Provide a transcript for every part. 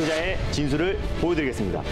투자의 진수를 보여드리겠습니다.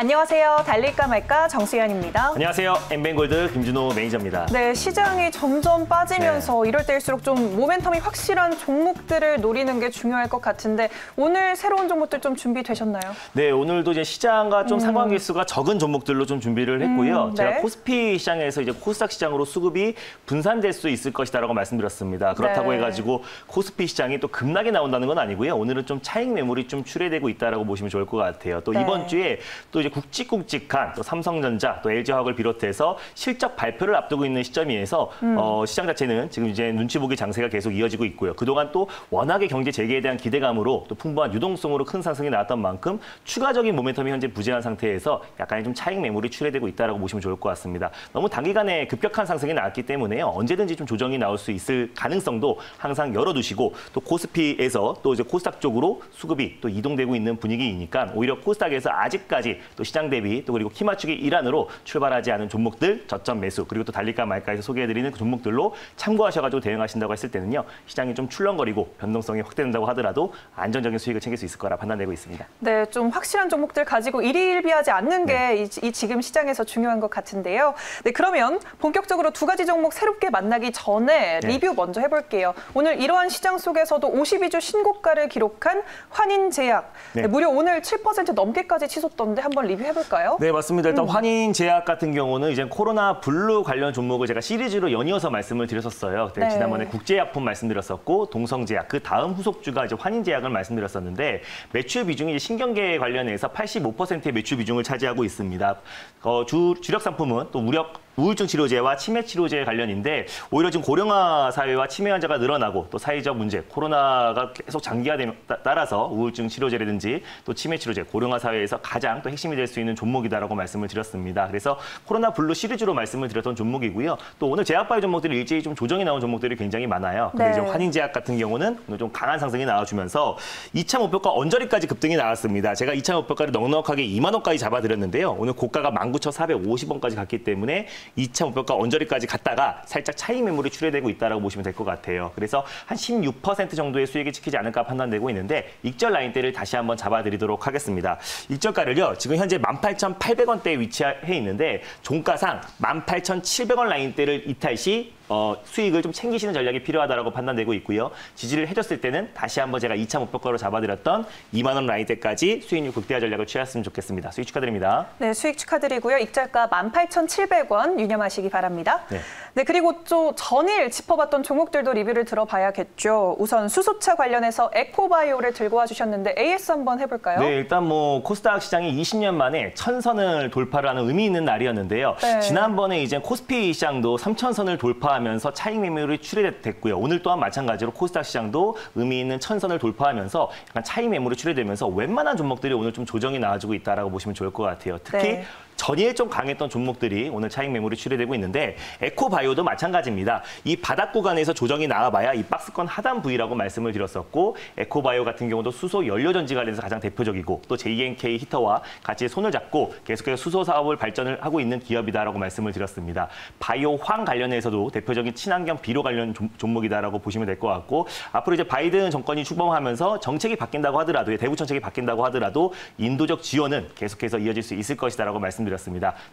안녕하세요. 달릴까 말까 정수연입니다. 안녕하세요. 엠뱅골드 김준호 매니저입니다. 네, 시장이 점점 빠지면서 네. 이럴 때일수록 좀 모멘텀이 확실한 종목들을 노리는 게 중요할 것 같은데 오늘 새로운 종목들 좀 준비되셨나요? 네, 오늘도 이제 시장과 좀 상관계수가 적은 종목들로 좀 준비를 했고요. 음, 제가 네. 코스피 시장에서 이제 코스닥 시장으로 수급이 분산될 수 있을 것이다라고 말씀드렸습니다. 그렇다고 네. 해가지고 코스피 시장이 또 급락이 나온다는 건 아니고요. 오늘은 좀 차익 매물이 좀 출회되고 있다라고 보시면 좋을 것 같아요. 또 네. 이번 주에 또 이제 굵직굵직한 또 삼성전자 또 LG화학을 비롯해서 실적 발표를 앞두고 있는 시점이어서 음. 어, 시장 자체는 지금 이제 눈치 보기 장세가 계속 이어지고 있고요. 그동안 또 워낙에 경제 재개에 대한 기대감으로 또 풍부한 유동성으로 큰 상승이 나왔던 만큼 추가적인 모멘텀이 현재 부재한 상태에서 약간의 좀 차익 매물이 출회되고 있다라고 보시면 좋을 것 같습니다. 너무 단기간에 급격한 상승이 나왔기 때문에요. 언제든지 좀 조정이 나올 수 있을 가능성도 항상 열어두시고 또 코스피에서 또 이제 코스닥 쪽으로 수급이 또 이동되고 있는 분위기이니까 오히려 코스닥에서 아직까지 또 시장 대비 또 그리고 키 맞추기 일환으로 출발하지 않은 종목들 저점 매수 그리고 또 달릴까 말까에서 소개해드리는 그 종목들로 참고하셔가지고 대응하신다고 했을 때는요 시장이 좀 출렁거리고 변동성이 확대된다고 하더라도 안정적인 수익을 챙길 수 있을 거라 판단되고 있습니다. 네, 좀 확실한 종목들 가지고 일희일비하지 않는 게 네. 이, 이 지금 시장에서 중요한 것 같은데요. 네, 그러면 본격적으로 두 가지 종목 새롭게 만나기 전에 네. 리뷰 먼저 해볼게요. 오늘 이러한 시장 속에서도 52주 신고가를 기록한 환인제약. 네, 네. 무려 오늘 7% 넘게까지 치솟던데 한번 리뷰해볼까요? 네, 맞습니다. 음. 일단 환인제약 같은 경우는 이제 코로나 블루 관련 종목을 제가 시리즈로 연이어서 말씀을 드렸었어요. 네, 네. 지난번에 국제약품 말씀드렸었고 동성제약 그 다음 후속주가 이제 환인제약을 말씀드렸었는데 매출 비중이 신경계 관련해서 85%의 매출 비중을 차지하고 있습니다. 어, 주 주력 상품은 또 우력 우울증 치료제와 치매 치료제 관련인데 오히려 지금 고령화 사회와 치매 환자가 늘어나고 또 사회적 문제 코로나가 계속 장기화되면 따- 따라서 우울증 치료제라든지 또 치매 치료제 고령화 사회에서 가장 또 핵심이 될 수 있는 종목이다라고 말씀을 드렸습니다. 그래서 코로나 블루 시리즈로 말씀을 드렸던 종목이고요. 또 오늘 제약바이오 종목들이 일제히 좀 조정이 나온 종목들이 굉장히 많아요. 근데 네. 이제 환인제약 같은 경우는 오늘 좀 강한 상승이 나와주면서 2차 목표가 언저리까지 급등이 나왔습니다. 제가 2차 목표가를 넉넉하게 2만 원까지 잡아드렸는데요. 오늘 고가가 19,450원까지 갔기 때문에 2차 목표가 언저리까지 갔다가 살짝 차익 매물이 출회되고 있다고 보시면 될 것 같아요. 그래서 한 16% 정도의 수익이 찍히지 않을까 판단되고 있는데 익절 라인대를 다시 한번 잡아드리도록 하겠습니다. 익절가를요. 지금 현재 18,800원대에 위치해 있는데 종가상 18,700원 라인대를 이탈 시 어, 수익을 좀 챙기시는 전략이 필요하다고 판단되고 있고요. 지지를 해줬을 때는 다시 한번 제가 2차 목표가로 잡아드렸던 2만 원 라인대까지 수익률 극대화 전략을 취했으면 좋겠습니다. 수익 축하드립니다. 네, 수익 축하드리고요. 익절가 18,700원 유념하시기 바랍니다. 네. 네, 그리고 또 전일 짚어봤던 종목들도 리뷰를 들어봐야겠죠. 우선 수소차 관련해서 에코바이오를 들고 와주셨는데 AS 한번 해볼까요? 네, 일단 뭐 코스닥 시장이 20년 만에 천선을 돌파를 하는 의미 있는 날이었는데요. 네. 지난번에 이제 코스피 시장도 3천선을 돌파 하면서 차익 매물이 출회됐고요. 오늘 또한 마찬가지로 코스닥 시장도 의미 있는 천선을 돌파하면서 약간 차익 매물이 출회되면서 웬만한 종목들이 오늘 좀 조정이 나와주고 있다라고 보시면 좋을 것 같아요. 특히 네. 전일 좀 강했던 종목들이 오늘 차익 매물이 출회되고 있는데 에코바이오도 마찬가지입니다. 이 바닥 구간에서 조정이 나와봐야 이 박스권 하단 부위라고 말씀을 드렸었고 에코바이오 같은 경우도 수소 연료 전지 관련해서 가장 대표적이고 또 JNK 히터와 같이 손을 잡고 계속해서 수소 사업을 발전을 하고 있는 기업이다라고 말씀을 드렸습니다. 바이오 황 관련해서도 대표적인 친환경 비료 관련 종- 종목이다라고 보시면 될 것 같고 앞으로 이제 바이든 정권이 출범하면서 정책이 바뀐다고 하더라도 대북 정책이 바뀐다고 하더라도 인도적 지원은 계속해서 이어질 수 있을 것이다라고 말씀드렸습니다.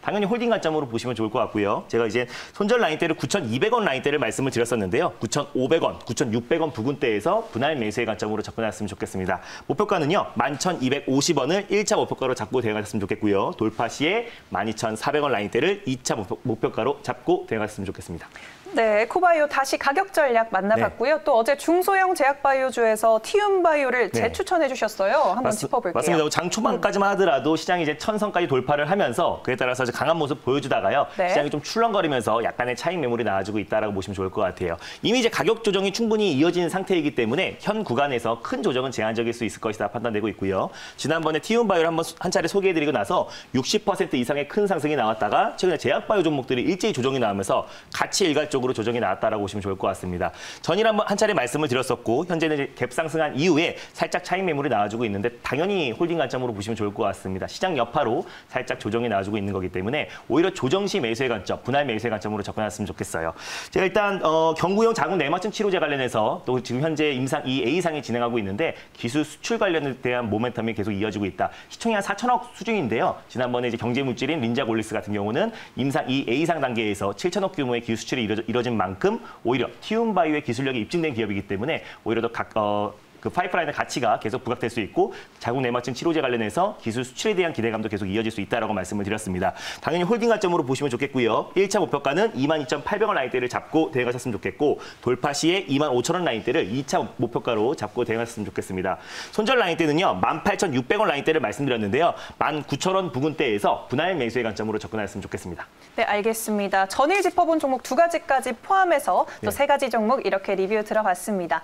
당연히 홀딩 관점으로 보시면 좋을 것 같고요. 제가 이제 손절 라인대를 9,200원 라인대를 말씀을 드렸었는데요. 9,500원, 9,600원 부근대에서 분할 매수의 관점으로 접근했으면 좋겠습니다. 목표가는요. 11,250원을 1차 목표가로 잡고 대응하셨으면 좋겠고요. 돌파 시에 12,400원 라인대를 2차 목표- 목표가로 잡고 대응하셨으면 좋겠습니다. 네, 에코바이오 다시 가격 전략 만나봤고요. 또 어제 중소형 제약바이오주에서 티움바이오를 네. 재추천해 주셨어요. 한번 맞- 짚어볼게요. 맞습니다. 장 초반까지만 하더라도 시장이 이제 천선까지 돌파를 하면서 그에 따라서 이제 강한 모습 보여주다가요. 네. 시장이 좀 출렁거리면서 약간의 차익 매물이 나와주고 있다라고 보시면 좋을 것 같아요. 이미 이제 가격 조정이 충분히 이어지는 상태이기 때문에 현 구간에서 큰 조정은 제한적일 수 있을 것이다 판단되고 있고요. 지난번에 티움바이오를 한번 수- 한 차례 소개해드리고 나서 60% 이상의 큰 상승이 나왔다가 최근에 제약바이오 종목들이 일제히 조정이 나오면서 같이 일괄적으로 쪽으로 조정이 나왔다라고 보시면 좋을 것 같습니다. 전일 한 차례 말씀을 드렸었고 현재는 갭 상승한 이후에 살짝 차익 매물이 나와주고 있는데 당연히 홀딩 관점으로 보시면 좋을 것 같습니다. 시장 여파로 살짝 조정이 나와주고 있는 거기 때문에 오히려 조정 시 매수의 관점, 분할 매수의 관점으로 접근했으면 좋겠어요. 제가 일단 어, 경구용 자궁 내막증 치료제 관련해서 또 지금 현재 임상 이 A상이 진행하고 있는데 기술 수출 관련에 대한 모멘텀이 계속 이어지고 있다. 시총이 한 4천억 수준인데요. 지난번에 이제 경쟁 물질인 린자골릭스 같은 경우는 임상 이 A상 단계에서 7천억 규모의 기술 수출이 이뤄- 이뤄진 만큼 오히려 티움바이오의 기술력이 입증된 기업이기 때문에 오히려 더 각, 어, 그 파이프라인의 가치가 계속 부각될 수 있고 자궁 내막증 치료제 관련해서 기술 수출에 대한 기대감도 계속 이어질 수 있다라고 말씀을 드렸습니다. 당연히 홀딩 관점으로 보시면 좋겠고요. 1차 목표가는 22,800원 라인대를 잡고 대응하셨으면 좋겠고 돌파 시에 25,000원 라인대를 2차 목표가로 잡고 대응하셨으면 좋겠습니다. 손절 라인대는요. 18,600원 라인대를 말씀드렸는데요. 19,000원 부근대에서 분할 매수의 관점으로 접근하셨으면 좋겠습니다. 네, 알겠습니다. 전일 짚어본 종목 두 가지까지 포함해서 또 네. 세 가지 종목 이렇게 리뷰 들어봤습니다.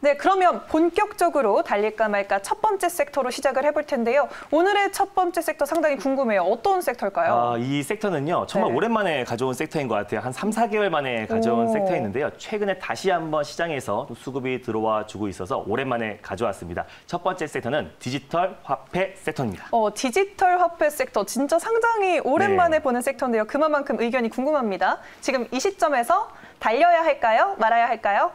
네, 그러면 본격적으로 달릴까 말까 첫 번째 섹터로 시작을 해볼 텐데요. 오늘의 첫 번째 섹터 상당히 궁금해요. 어떤 섹터일까요? 아, 이 섹터는요, 정말 네. 오랜만에 가져온 섹터인 것 같아요. 한 3, 4개월 만에 가져온 오. 섹터였는데요. 최근에 다시 한번 시장에서 또 수급이 들어와 주고 있어서 오랜만에 가져왔습니다. 첫 번째 섹터는 디지털 화폐 섹터입니다. 어, 디지털 화폐 섹터 진짜 상당히 오랜만에 네. 보는 섹터인데요. 그만큼 의견이 궁금합니다. 지금 이 시점에서 달려야 할까요? 말아야 할까요?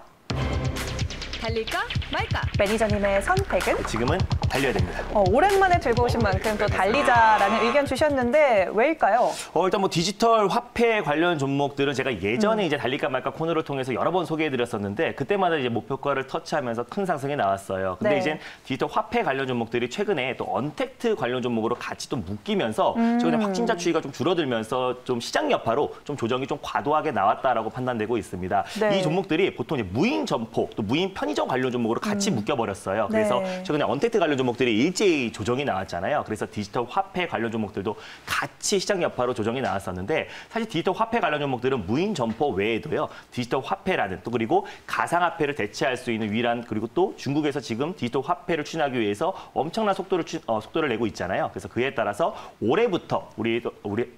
달릴까 말까? 매니저님의 선택은? 지금은 달려야 됩니다. 어, 오랜만에 들고 오신 만큼 또 달리자라는 의견 주셨는데 왜일까요? 어, 일단 뭐 디지털 화폐 관련 종목들은 제가 예전에 음. 이제 달릴까 말까 코너를 통해서 여러 번 소개해드렸었는데 그때마다 이제 목표가를 터치하면서 큰 상승이 나왔어요. 근데 네. 이제 디지털 화폐 관련 종목들이 최근에 또 언택트 관련 종목으로 같이 또 묶이면서 최근에 음. 확진자 추이가 좀 줄어들면서 좀 시장 여파로 좀 조정이 좀 과도하게 나왔다라고 판단되고 있습니다. 네. 이 종목들이 보통 이제 무인 점포 또 무인 편의점 관련 종목으로 같이 묶여버렸어요. 그래서 음. 네. 최근에 언택트 관련 종목들이 일제히 조정이 나왔잖아요. 그래서 디지털 화폐 관련 종목들도 같이 시장 여파로 조정이 나왔었는데 사실 디지털 화폐 관련 종목들은 무인 점포 외에도요. 디지털 화폐라는 또 그리고 가상화폐를 대체할 수 있는 위란 그리고 또 중국에서 지금 디지털 화폐를 추진하기 위해서 엄청난 속도를 추- 어, 속도를 내고 있잖아요. 그래서 그에 따라서 올해부터 우리 우리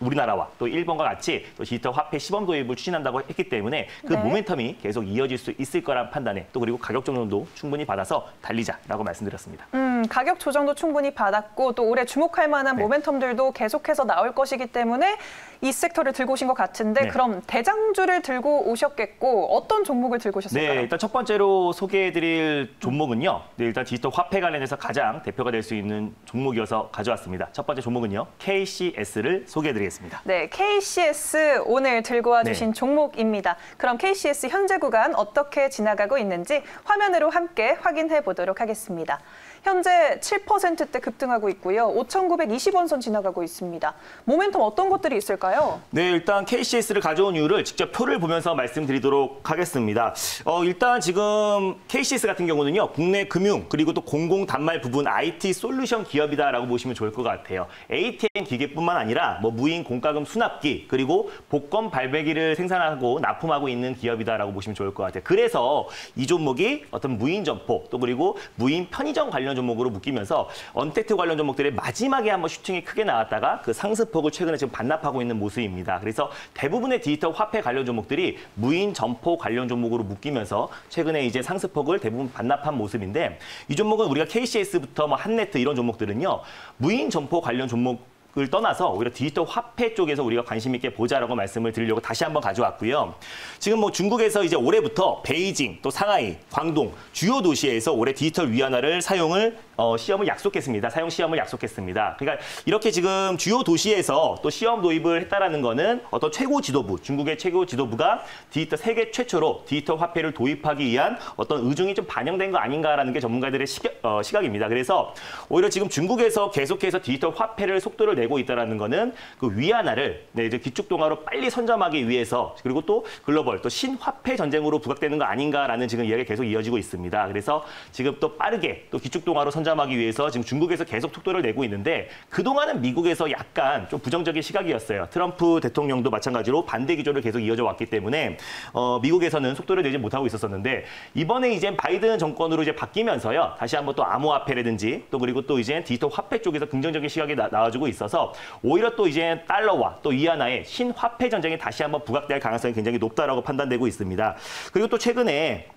우리나라와 또 일본과 같이 또 디지털 화폐 시범 도입을 추진한다고 했기 때문에 그 네. 모멘텀이 계속 이어질 수 있을 거란 판단에 또 그리고 가격 정도도 충분히 받아서 달리자라고 말씀드렸습니다. 음, 가격 조정도 충분히 받았고 또 올해 주목할 만한 네. 모멘텀들도 계속해서 나올 것이기 때문에 이 섹터를 들고 오신 것 같은데 네. 그럼 대장주를 들고 오셨겠고 어떤 종목을 들고 오셨을까요? 네, 일단 첫 번째로 소개해드릴 종목은요. 네, 일단 디지털 화폐 관련해서 가장 대표가 될 수 있는 종목이어서 가져왔습니다. 첫 번째 종목은요. KCS를 소개해드리겠습니다. 네, KCS 오늘 들고 와주신 네. 종목입니다. 그럼 KCS 현재 구간 어떻게 지나가고 있는지 화면으로 함께 확인해 보도록 하겠습니다. 현재 7%대 급등하고 있고요. 5,920원 선 지나가고 있습니다. 모멘텀 어떤 것들이 있을까요? 네, 일단 KCS를 가져온 이유를 직접 표를 보면서 말씀드리도록 하겠습니다. 어, 일단 지금 KCS 같은 경우는요, 국내 금융 그리고 또 공공 단말 부분 IT 솔루션 기업이다라고 보시면 좋을 것 같아요. ATM 기계뿐만 아니라 뭐 무인 공과금 수납기 그리고 복권 발매기를 생산하고 납품하고 있는 기업이다라고 보시면 좋을 것 같아요. 그래서 이 종목이 어떤 무인 점포 또 그리고 무인 편의점 관련 종목으로 묶이면서 언택트 관련 종목들의 마지막에 한번 슈팅이 크게 나왔다가 그 상승폭을 최근에 지금 반납하고 있는 모습입니다. 그래서 대부분의 디지털 화폐 관련 종목들이 무인 점포 관련 종목으로 묶이면서 최근에 이제 상승폭을 대부분 반납한 모습인데 이 종목은 우리가 KCS부터 뭐 한네트 이런 종목들은요 무인 점포 관련 종목을 떠나서 오히려 디지털 화폐 쪽에서 우리가 관심 있게 보자라고 말씀을 드리려고 다시 한번 가져왔고요. 지금 뭐 중국에서 이제 올해부터 베이징, 또 상하이, 광동 주요 도시에서 올해 디지털 위안화를 사용을 어, 시험을 약속했습니다. 사용 시험을 약속했습니다. 그러니까 이렇게 지금 주요 도시에서 또 시험 도입을 했다라는 거는 어떤 최고 지도부, 중국의 최고 지도부가 디지털 세계 최초로 디지털 화폐를 도입하기 위한 어떤 의중이 좀 반영된 거 아닌가라는 게 전문가들의 시각, 어, 시각입니다. 그래서 오히려 지금 중국에서 계속해서 디지털 화폐를 속도를 내고 있다라는 거는 그 위안화를 네, 이제 기축통화로 빨리 선점하기 위해서 그리고 또 글로벌 또 신화폐 전쟁으로 부각되는 거 아닌가라는 지금 이야기가 계속 이어지고 있습니다. 그래서 지금 또 빠르게 또 기축동화로 선점 잠잠하기 위해서 지금 중국에서 계속 속도를 내고 있는데 그동안은 미국에서 약간 좀 부정적인 시각이었어요. 트럼프 대통령도 마찬가지로 반대 기조를 계속 이어져 왔기 때문에 어, 미국에서는 속도를 내지 못하고 있었었는데 이번에 이제 바이든 정권으로 이제 바뀌면서요. 다시 한번 또 암호화폐라든지 또 그리고 또 이제 디지털 화폐 쪽에서 긍정적인 시각이 나, 나와주고 있어서 오히려 또 이제 달러와 또 이하나의 신화폐 전쟁이 다시 한번 부각될 가능성이 굉장히 높다라고 판단되고 있습니다. 그리고 또 최근에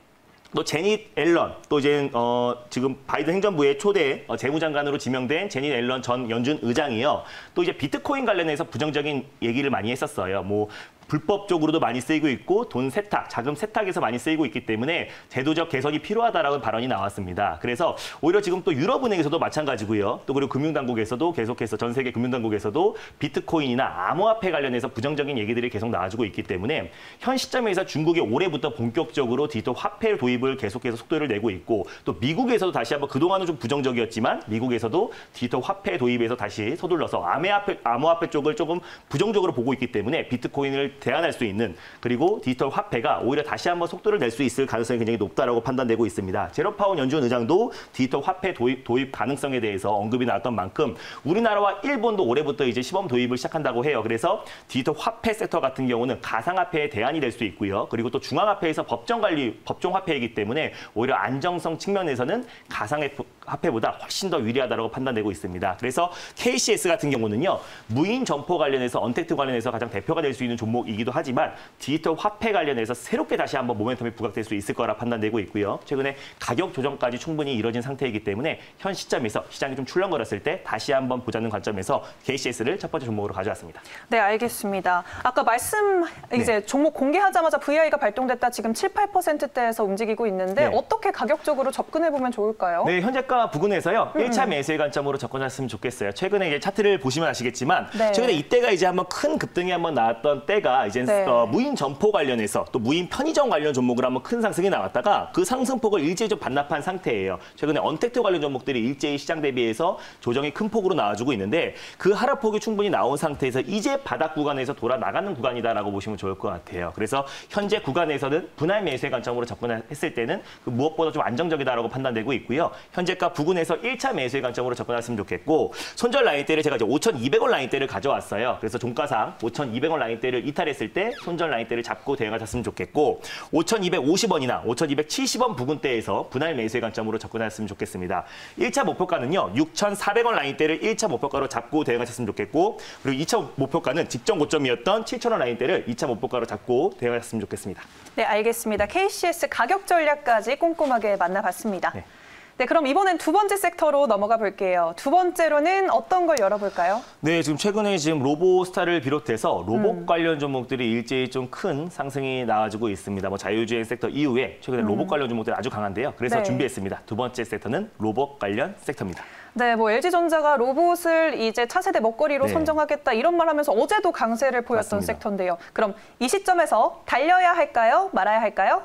또 제닛 앨런 또 이제 어 지금 바이든 행정부의 초대 어, 재무장관으로 지명된 제닛 앨런 전 연준 의장이요. 또 이제 비트코인 관련해서 부정적인 얘기를 많이 했었어요. 뭐 불법적으로도 많이 쓰이고 있고 돈 세탁, 자금 세탁에서 많이 쓰이고 있기 때문에 제도적 개선이 필요하다라는 발언이 나왔습니다. 그래서 오히려 지금 또 유럽은행에서도 마찬가지고요. 또 그리고 금융당국에서도 계속해서 전 세계 금융당국에서도 비트코인이나 암호화폐 관련해서 부정적인 얘기들이 계속 나와주고 있기 때문에 현 시점에서 중국이 올해부터 본격적으로 디지털 화폐 도입을 계속해서 속도를 내고 있고 또 미국에서도 다시 한번 그동안은 좀 부정적이었지만 미국에서도 디지털 화폐 도입에서 다시 서둘러서 암호화폐, 암호화폐 쪽을 조금 부정적으로 보고 있기 때문에 비트코인을 대안할 수 있는 그리고 디지털 화폐가 오히려 다시 한번 속도를 낼 수 있을 가능성이 굉장히 높다라고 판단되고 있습니다. 제롬 파월 연준 의장도 디지털 화폐 도입, 도입 가능성에 대해서 언급이 나왔던 만큼 우리나라와 일본도 올해부터 이제 시범 도입을 시작한다고 해요. 그래서 디지털 화폐 섹터 같은 경우는 가상화폐의 대안이 될 수 있고요. 그리고 또 중앙화폐에서 법정 관리, 법정 화폐이기 때문에 오히려 안정성 측면에서는 가상화폐보다 훨씬 더 유리하다고 판단되고 있습니다. 그래서 KCS 같은 경우는요. 무인 점포 관련해서 언택트 관련해서 가장 대표가 될 수 있는 종목 이기도 하지만 디지털 화폐 관련해서 새롭게 다시 한번 모멘텀이 부각될 수 있을 거라 판단되고 있고요. 최근에 가격 조정까지 충분히 이뤄진 상태이기 때문에 현 시점에서 시장이 좀 출렁거렸을 때 다시 한번 보자는 관점에서 KCS를 첫 번째 종목으로 가져왔습니다. 네, 알겠습니다. 아까 말씀 이제 네. 종목 공개하자마자 VI가 발동됐다 지금 7, 8%대에서 움직이고 있는데 네. 어떻게 가격적으로 접근해 보면 좋을까요? 네, 현재가 부근에서요. 음. 1차 매수의 관점으로 접근했으면 좋겠어요. 최근에 이제 차트를 보시면 아시겠지만 네. 최근에 이때가 이제 한번 큰 급등이 한번 나왔던 때가 이제 네. 어, 무인 점포 관련해서 또 무인 편의점 관련 종목으로 한번 큰 상승이 나왔다가 그 상승폭을 일제히 좀 반납한 상태예요. 최근에 언택트 관련 종목들이 일제히 시장 대비해서 조정이 큰 폭으로 나와주고 있는데 그 하락폭이 충분히 나온 상태에서 이제 바닥 구간에서 돌아 나가는 구간이다라고 보시면 좋을 것 같아요. 그래서 현재 구간에서는 분할 매수의 관점으로 접근했을 때는 그 무엇보다 좀 안정적이다라고 판단되고 있고요. 현재가 부근에서 1차 매수의 관점으로 접근했으면 좋겠고 손절 라인대를 제가 이제 5,200원 라인대를 가져왔어요. 그래서 종가상 5,200원 라인대를 이탈 했을 때 손절 라인대를 잡고 대응하셨으면 좋겠고 5,250원이나 5,270원 부근대에서 분할 매수의 관점으로 접근하셨으면 좋겠습니다. 1차 목표가는요. 6,400원 라인대를 1차 목표가로 잡고 대응하셨으면 좋겠고 그리고 2차 목표가는 직전 고점이었던 7,000원 라인대를 2차 목표가로 잡고 대응하셨으면 좋겠습니다. 네, 알겠습니다. KCS 가격 전략까지 꼼꼼하게 만나봤습니다. 네. 네, 그럼 이번엔 두 번째 섹터로 넘어가 볼게요. 두 번째로는 어떤 걸 열어볼까요? 네, 지금 최근에 지금 로보스타를 비롯해서 로봇 음. 관련 종목들이 일제히 좀 큰 상승이 나와주고 있습니다. 뭐 자유주행 섹터 이후에 최근에 로봇 관련 종목들이 아주 강한데요. 그래서 음. 네. 준비했습니다. 두 번째 섹터는 로봇 관련 섹터입니다. 네, 뭐 LG전자가 로봇을 이제 차세대 먹거리로 네. 선정하겠다 이런 말 하면서 어제도 강세를 보였던 맞습니다. 섹터인데요. 그럼 이 시점에서 달려야 할까요? 말아야 할까요?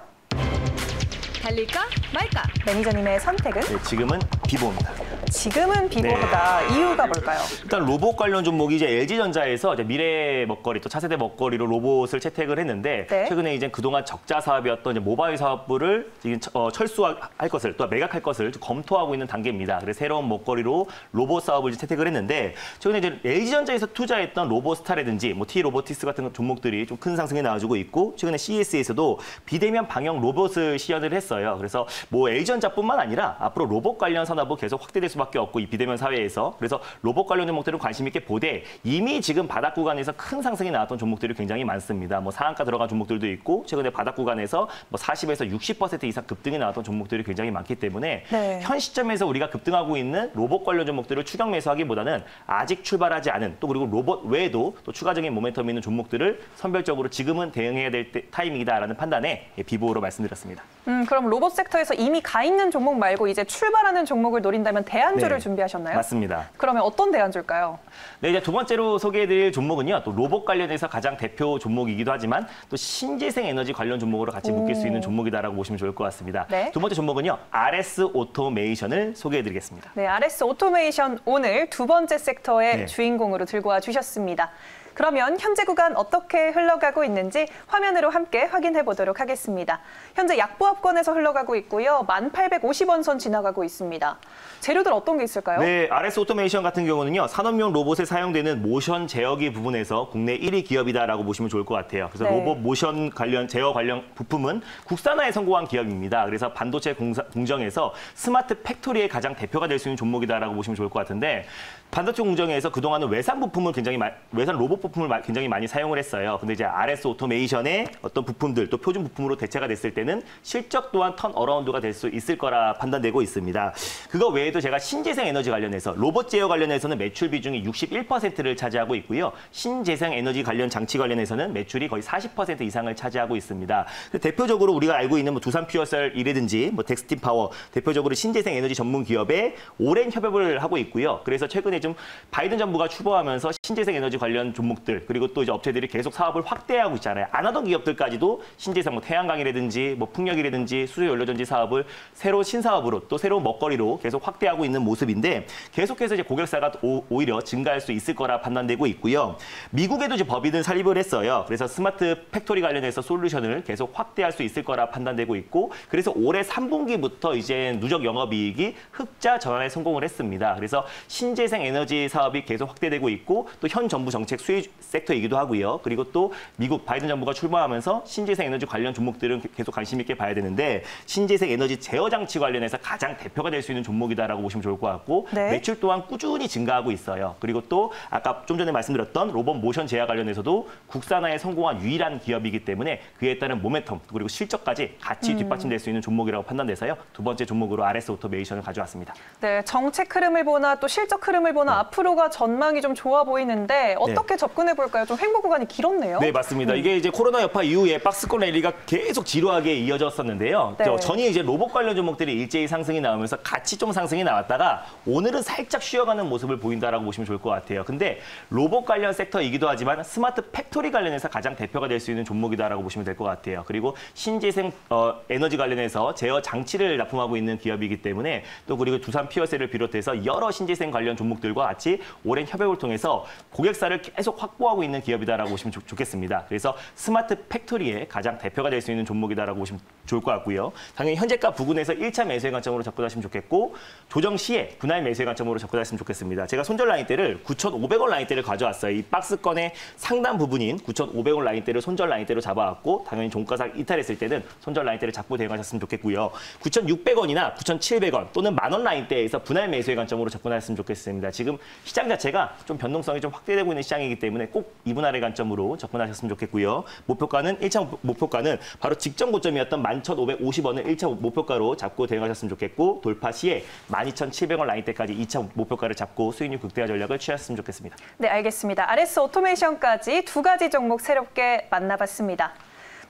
달릴까 말까? 매니저님의 선택은? 네, 지금은 비보입니다. 지금은 비보다 이유가 뭘까요? 일단 로봇 관련 종목이 이제 LG전자에서 이제 미래 먹거리 또 차세대 먹거리로 로봇을 채택을 했는데 네. 최근에 이제 그동안 적자 사업이었던 이제 모바일 사업부를 지금 처- 어, 철수할 것을 또 매각할 것을 좀 검토하고 있는 단계입니다. 그래서 새로운 먹거리로 로봇 사업을 이제 채택을 했는데 최근에 이제 LG전자에서 투자했던 로보스타라든지 뭐 티로보틱스 같은 종목들이 좀 큰 상승이 나와주고 있고 최근에 CES에서도 비대면 방역 로봇을 시연을 했어요. 그래서 뭐 LG전자뿐만 아니라 앞으로 로봇 관련 산업은 계속 확대될 수 밖에 없고 이 비대면 사회에서 그래서 로봇 관련 종목들은 관심 있게 보되 이미 지금 바닥 구간에서 큰 상승이 나왔던 종목들이 굉장히 많습니다. 뭐 상한가 들어간 종목들도 있고 최근에 바닥 구간에서 뭐 40에서 60% 이상 급등이 나왔던 종목들이 굉장히 많기 때문에 네. 현 시점에서 우리가 급등하고 있는 로봇 관련 종목들을 추격 매수하기보다는 아직 출발하지 않은 또 그리고 로봇 외에도 또 추가적인 모멘텀이 있는 종목들을 선별적으로 지금은 대응해야 될 때- 타이밍이다라는 판단에 예, 비보로 말씀드렸습니다. 음, 그럼 로봇 섹터에서 이미 가 있는 종목 말고 이제 출발하는 종목을 노린다면 대안 주를 네. 준비하셨나요? 맞습니다. 그러면 어떤 대안주일까요? 네, 이제 두 번째로 소개해드릴 종목은요. 또 로봇 관련해서 가장 대표 종목이기도 하지만 또 신재생 에너지 관련 종목으로 같이 묶일 수 있는 종목이다라고 보시면 좋을 것 같습니다. 네. 두 번째 종목은요. RS 오토메이션을 소개해드리겠습니다. 네, RS 오토메이션 오늘 두 번째 섹터의 네. 주인공으로 들고 와 주셨습니다. 그러면 현재 구간 어떻게 흘러가고 있는지 화면으로 함께 확인해 보도록 하겠습니다. 현재 약보합권에서 흘러가고 있고요. 1,850원 선 지나가고 있습니다. 재료들 어떤 게 있을까요? 네, RS 오토메이션 같은 경우는요, 산업용 로봇에 사용되는 모션 제어기 부분에서 국내 1위 기업이다라고 보시면 좋을 것 같아요. 그래서 네. 로봇 모션 관련 제어 관련 부품은 국산화에 성공한 기업입니다. 그래서 반도체 공사, 공정에서 smart factory의 가장 대표가 될 수 있는 종목이다라고 보시면 좋을 것 같은데 반도체 공정에서 그동안은 외산 부품을 굉장히 마- 외산 로봇 부품을 마- 굉장히 많이 사용을 했어요. 근데 이제 RS 오토메이션의 어떤 부품들 또 표준 부품으로 대체가 됐을 때는 실적 또한 turnaround가 될 수 있을 거라 판단되고 있습니다. 그거 외에도 제가 신재생 에너지 관련해서 로봇 제어 관련해서는 매출 비중이 61%를 차지하고 있고요. 신재생 에너지 관련 장치 관련해서는 매출이 거의 40% 이상을 차지하고 있습니다. 대표적으로 우리가 알고 있는 뭐 두산퓨얼셀이라든지 뭐 데스틴파워 대표적으로 신재생 에너지 전문 기업에 오랜 협업을 하고 있고요. 그래서 최근에 좀 바이든 정부가 출범하면서 신재생 에너지 관련 종목들 그리고 또 이제 업체들이 계속 사업을 확대하고 있잖아요. 안 하던 기업들까지도 신재생 뭐 태양광이라든지 뭐 풍력이라든지 수소 연료전지 사업을 새로 신사업으로 또 새로운 먹거리로 계속 확대하고 있는 모습인데 계속해서 이제 고객사가 오, 오히려 증가할 수 있을 거라 판단되고 있고요. 미국에도 이제 법인을 설립을 했어요. 그래서 smart factory 관련해서 솔루션을 계속 확대할 수 있을 거라 판단되고 있고 그래서 올해 3분기부터 이제 누적 영업이익이 흑자 전환에 성공을 했습니다. 그래서 신재생 에너지 사업이 계속 확대되고 있고 또 현 정부 정책 수혜 섹터이기도 하고요. 그리고 또 미국 바이든 정부가 출범하면서 신재생 에너지 관련 종목들은 계속 관심 있게 봐야 되는데 신재생 에너지 제어 장치 관련해서 가장 대표가 될 수 있는 종목이다라고 보시면 좋을 것 같고 네. 매출 또한 꾸준히 증가하고 있어요. 그리고 또 아까 좀 전에 말씀드렸던 로봇 모션 제어 관련해서도 국산화에 성공한 유일한 기업이기 때문에 그에 따른 모멘텀 그리고 실적까지 같이 뒷받침될 수 있는 종목이라고 판단돼서요. 두 번째 종목으로 RS 오토메이션을 가져왔습니다. 네, 정책 흐름을 보나 또 실적 흐름을 보나 앞으로가 전망이 좀 좋아 보이는데 어떻게 접근해 볼까요? 좀 횡보 구간이 길었네요. 네, 맞습니다. 이게 이제 코로나 여파 이후에 박스권 랠리가 계속 지루하게 이어졌었는데요. 네. 저 전이 이제 로봇 관련 종목들이 일제히 상승이 나오면서 같이 좀 상승이 나왔다가 오늘은 살짝 쉬어가는 모습을 보인다라고 보시면 좋을 것 같아요. 근데 로봇 관련 섹터이기도 하지만 smart factory 관련해서 가장 대표가 될 수 있는 종목이다라고 보시면 될 것 같아요. 그리고 신재생 어, 에너지 관련해서 제어 장치를 납품하고 있는 기업이기 때문에 또 그리고 두산퓨얼셀을 비롯해서 여러 신재생 관련 종목들 과 같이 오랜 협업을 통해서 고객사를 계속 확보하고 있는 기업이다라고 보시면 좋, 좋겠습니다. 그래서 smart factory의 가장 대표가 될 수 있는 종목이다라고 보시면 좋을 것 같고요. 당연히 현재가 부근에서 1차 매수의 관점으로 접근하시면 좋겠고 조정 시에 분할 매수의 관점으로 접근하시면 좋겠습니다. 제가 손절 라인대를 9,500원 라인대를 가져왔어요. 이 박스권의 상단 부분인 9,500원 라인대를 손절 라인대로 잡아왔고 당연히 종가상 이탈했을 때는 손절 라인대를 잡고 대응하셨으면 좋겠고요. 9,600원이나 9,700원 또는 만원 라인대에서 분할 매수의 관점으로 접근하셨으면 좋겠습니다. 지금 시장 자체가 좀 변동성이 좀 확대되고 있는 시장이기 때문에 꼭 이분할의 관점으로 접근하셨으면 좋겠고요. 목표가는 1차 목표가는 바로 직전 고점이었던 11,550원을 1차 목표가로 잡고 대응하셨으면 좋겠고 돌파 시에 12,700원 라인대까지 2차 목표가를 잡고 수익률 극대화 전략을 취하셨으면 좋겠습니다. 네, 알겠습니다. RS 오토메이션까지 두 가지 종목 새롭게 만나봤습니다.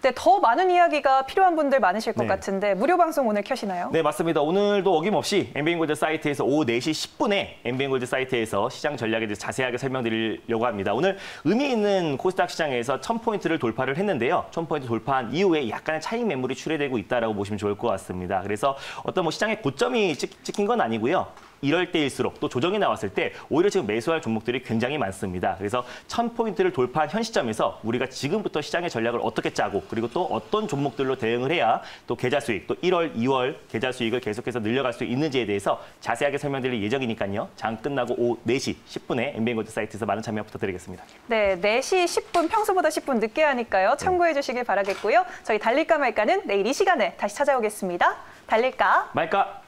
네, 더 많은 이야기가 필요한 분들 많으실 것 네. 같은데 무료 방송 오늘 켜시나요? 네, 맞습니다. 오늘도 어김없이 MBN골드 사이트에서 오후 4시 10분에 MBN골드 사이트에서 시장 전략에 대해서 자세하게 설명드리려고 합니다. 오늘 의미 있는 코스닥 시장에서 1000포인트를 돌파를 했는데요. 1000포인트 돌파한 이후에 약간의 차익 매물이 출회되고 있다라고 보시면 좋을 것 같습니다. 그래서 어떤 뭐 시장의 고점이 찍, 찍힌 건 아니고요. 이럴 때일수록 또 조정이 나왔을 때 오히려 지금 매수할 종목들이 굉장히 많습니다. 그래서 1000포인트를 돌파한 현 시점에서 우리가 지금부터 시장의 전략을 어떻게 짜고 그리고 또 어떤 종목들로 대응을 해야 또 계좌 수익 또 1월, 2월 계좌 수익을 계속해서 늘려갈 수 있는지에 대해서 자세하게 설명드릴 예정이니까요. 장 끝나고 오후 4시 10분에 엠비엔골드 사이트에서 많은 참여 부탁드리겠습니다. 네, 4시 10분 평소보다 10분 늦게 하니까요. 참고해 주시길 바라겠고요. 저희 달릴까 말까는 내일 이 시간에 다시 찾아오겠습니다. 달릴까? 말까?